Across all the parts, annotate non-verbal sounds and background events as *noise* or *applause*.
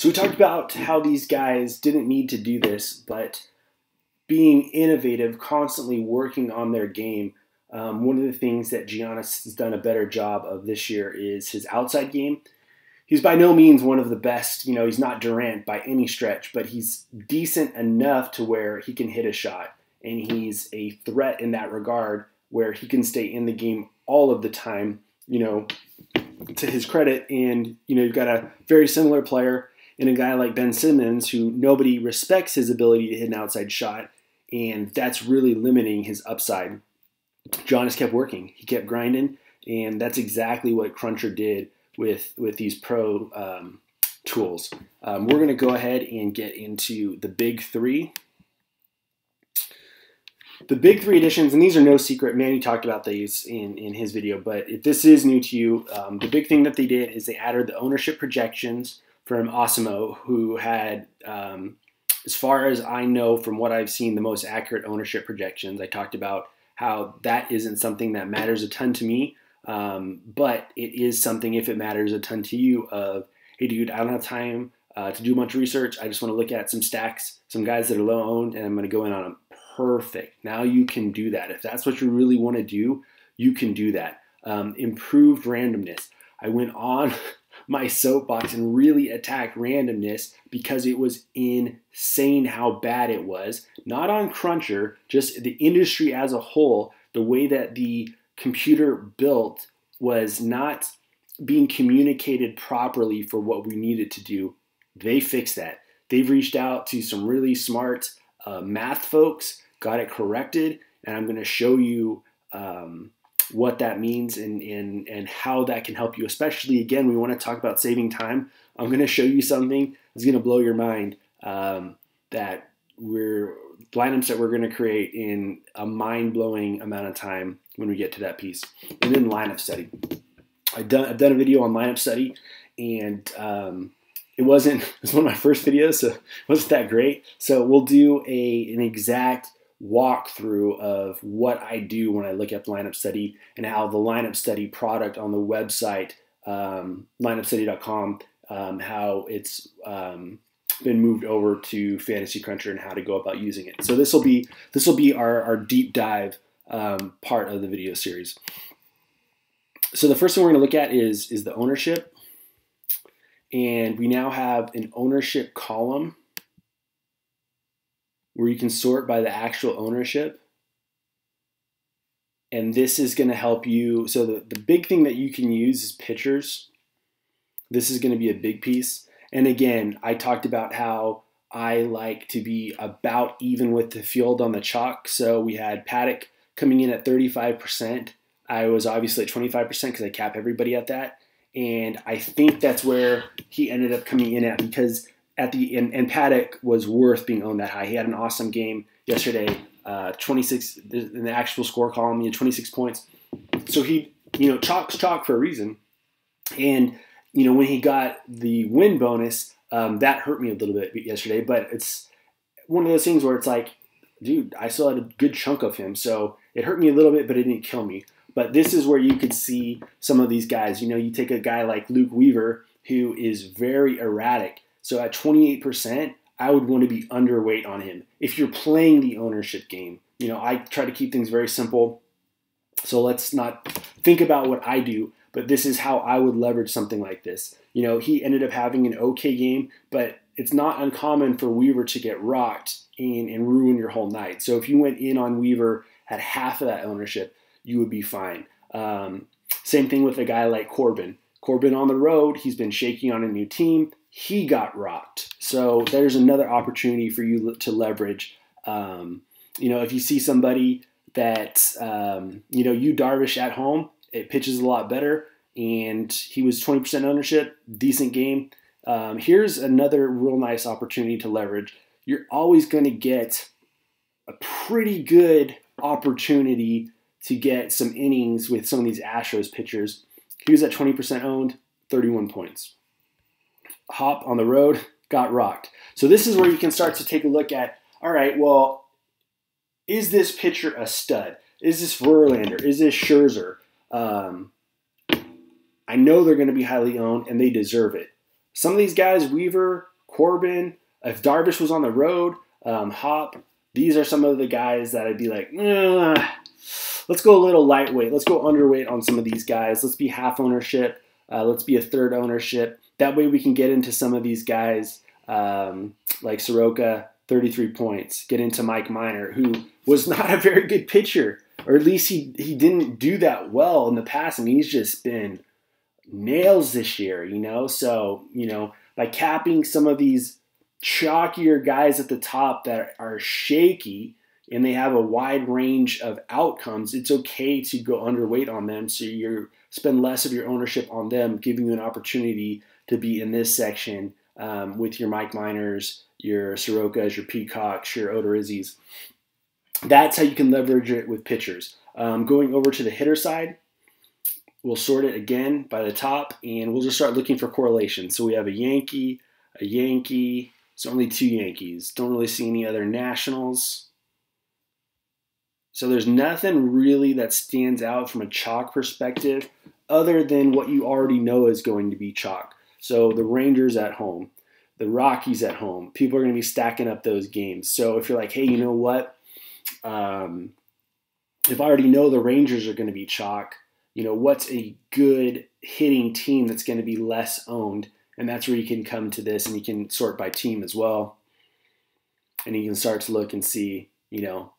So we talked about how these guys didn't need to do this, but being innovative, constantly working on their game. Um, one of the things that Giannis has done a better job of this year is his outside game. He's by no means one of the best. You know, he's not Durant by any stretch, but he's decent enough to where he can hit a shot, and he's a threat in that regard, where he can stay in the game all of the time. You know, to his credit, and you know, you've got a very similar player in a guy like Ben Simmons, who nobody respects his ability to hit an outside shot, and that's really limiting his upside. John kept working. He kept grinding, and that's exactly what Cruncher did with with these pro um, tools. Um, we're going to go ahead and get into the big three. The big three additions, and these are no secret. Manny talked about these in, in his video, but if this is new to you, um, the big thing that they did is they added the ownership projections from Awesemo, who had, um, as far as I know from what I've seen, the most accurate ownership projections. I talked about how that isn't something that matters a ton to me, um, but it is something if it matters a ton to you. Of hey, dude, I don't have time uh, to do much research. I just want to look at some stacks, some guys that are low owned, and I'm going to go in on them. Perfect. Now you can do that. If that's what you really want to do, you can do that. Um, improved randomness. I went on *laughs* my soapbox and really attack randomness because it was insane how bad it was. Not on Cruncher, just the industry as a whole, the way that the computer built was not being communicated properly for what we needed to do. They fixed that. They've reached out to some really smart uh, math folks, got it corrected, and I'm going to show you um, what that means and, and, and how that can help you. Especially, again, we want to talk about saving time. I'm going to show you something that's going to blow your mind um, that we're lineups that we're going to create in a mind blowing amount of time when we get to that piece. And then lineup study. I've done, I've done a video on lineup study, and um, it wasn't *laughs* it was one of my first videos, so it wasn't that great. So we'll do a an exact walkthrough of what I do when I look at lineup study and how the lineup study product on the website, um, lineupstudy.com, um, how it's um, been moved over to Fantasy Cruncher and how to go about using it. So this will be this will be our, our deep dive um, part of the video series. So the first thing we're going to look at is is the ownership, and we now have an ownership column where you can sort by the actual ownership. And this is going to help you. So, the, the big thing that you can use is pictures. This is going to be a big piece. And again, I talked about how I like to be about even with the field on the chalk. So, we had Paddack coming in at 35%. I was obviously at 25% because I cap everybody at that. And I think that's where he ended up coming in at because at the and, and Paddack was worth being owned that high. He had an awesome game yesterday. Uh, 26 in the actual score column, he had 26 points. So he, you know, chalk's chalk for a reason. And you know, when he got the win bonus, um, that hurt me a little bit yesterday. But it's one of those things where it's like, dude, I still had a good chunk of him, so it hurt me a little bit, but it didn't kill me. But this is where you could see some of these guys. You know, you take a guy like Luke Weaver, who is very erratic. So at 28%, I would want to be underweight on him. If you're playing the ownership game, you know, I try to keep things very simple. So let's not think about what I do, but this is how I would leverage something like this. You know, he ended up having an okay game, but it's not uncommon for Weaver to get rocked and, and ruin your whole night. So if you went in on Weaver at half of that ownership, you would be fine. Um, same thing with a guy like Corbin. Corbin on the road, he's been shaky on a new team he got rocked. So there's another opportunity for you to leverage. Um, you know, if you see somebody that, um, you know, you Darvish at home, it pitches a lot better, and he was 20% ownership, decent game. Um, here's another real nice opportunity to leverage. You're always going to get a pretty good opportunity to get some innings with some of these Astros pitchers. He was at 20% owned, 31 points Happ on the road, got rocked. So this is where you can start to take a look at, all right, well, is this pitcher a stud? Is this Verlander? Is this Scherzer? Um, I know they're going to be highly owned and they deserve it. Some of these guys, Weaver, Corbin. If Darvish was on the road, um, Happ. These are some of the guys that I'd be like, let's go a little lightweight. Let's go underweight on some of these guys. Let's be half ownership. Uh, let's be a third ownership. That way we can get into some of these guys um, like Soroka, 33 points. Get into Mike Minor, who was not a very good pitcher, or at least he, he didn't do that well in the past. I mean, he's just been nails this year, you know? So, you know, by capping some of these chalkier guys at the top that are shaky and they have a wide range of outcomes, it's okay to go underweight on them so you spend less of your ownership on them, giving you an opportunity to be in this section um, with your Mike Minors, your Sorokas, your Peacocks, your Odorizzi's. That's how you can leverage it with pitchers. Um, going over to the hitter side, we'll sort it again by the top and we'll just start looking for correlations. So we have a Yankee, a Yankee, it's only two Yankees. Don't really see any other Nationals. So there's nothing really that stands out from a chalk perspective other than what you already know is going to be chalk. So the Rangers at home, the Rockies at home, people are going to be stacking up those games. So if you're like, hey, you know what? Um, if I already know the Rangers are going to be chalk, you know, what's a good hitting team that's going to be less owned? And that's where you can come to this and you can sort by team as well. And you can start to look and see, you know,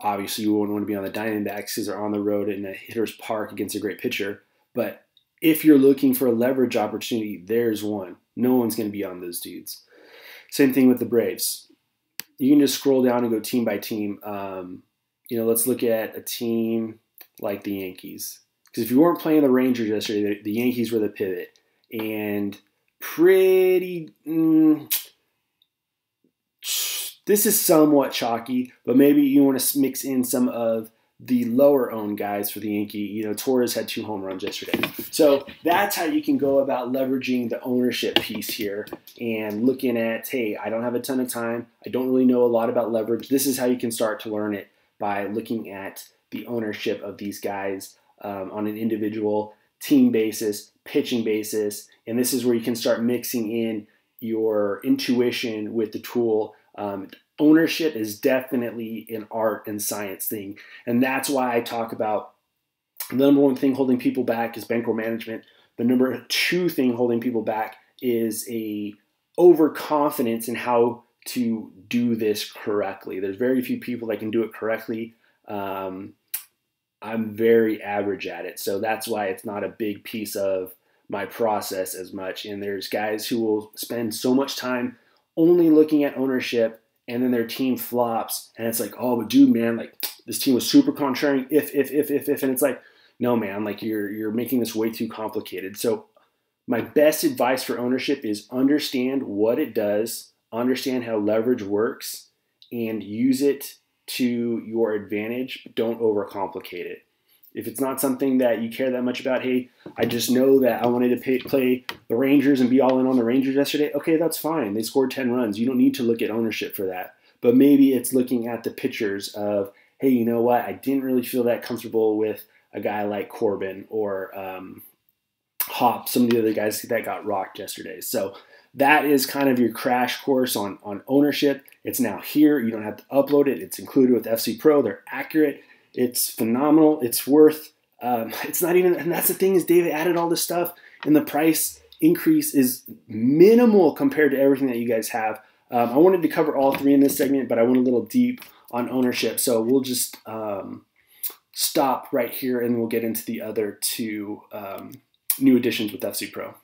obviously you wouldn't want to be on the Diamondbacks because they're on the road in a hitter's park against a great pitcher. But if you're looking for a leverage opportunity, there's one. No one's going to be on those dudes. Same thing with the Braves. You can just scroll down and go team by team. Um, you know, let's look at a team like the Yankees. Because if you weren't playing the Rangers yesterday, the, the Yankees were the pivot. And pretty. Mm, this is somewhat chalky, but maybe you want to mix in some of the lower owned guys for the Yankee. You know, Torres had two home runs yesterday. So that's how you can go about leveraging the ownership piece here and looking at, hey, I don't have a ton of time. I don't really know a lot about leverage. This is how you can start to learn it by looking at the ownership of these guys um, on an individual team basis, pitching basis. And this is where you can start mixing in your intuition with the tool. Um, ownership is definitely an art and science thing. And that's why I talk about the number one thing holding people back is bankroll management. The number two thing holding people back is a overconfidence in how to do this correctly. There's very few people that can do it correctly. Um, I'm very average at it, so that's why it's not a big piece of my process as much. And there's guys who will spend so much time only looking at ownership and then their team flops, and it's like, oh, but dude, man, like this team was super contrarian. If, if, if, if, if, and it's like, no, man, like you're you're making this way too complicated. So my best advice for ownership is understand what it does, understand how leverage works, and use it to your advantage, don't overcomplicate it. If it's not something that you care that much about, hey, I just know that I wanted to pay, play the Rangers and be all in on the Rangers yesterday. Okay, that's fine. They scored 10 runs. You don't need to look at ownership for that. But maybe it's looking at the pitchers of, hey, you know what? I didn't really feel that comfortable with a guy like Corbin or um, Happ, some of the other guys that got rocked yesterday. So that is kind of your crash course on, on ownership. It's now here. You don't have to upload it. It's included with FC Pro. They're accurate. It's phenomenal. It's worth. Um, *laughs* it's not even, and that's the thing is David added all this stuff, and the price increase is minimal compared to everything that you guys have. Um, I wanted to cover all three in this segment, but I went a little deep on ownership, so we'll just um, stop right here, and we'll get into the other two um, new additions with FC Pro.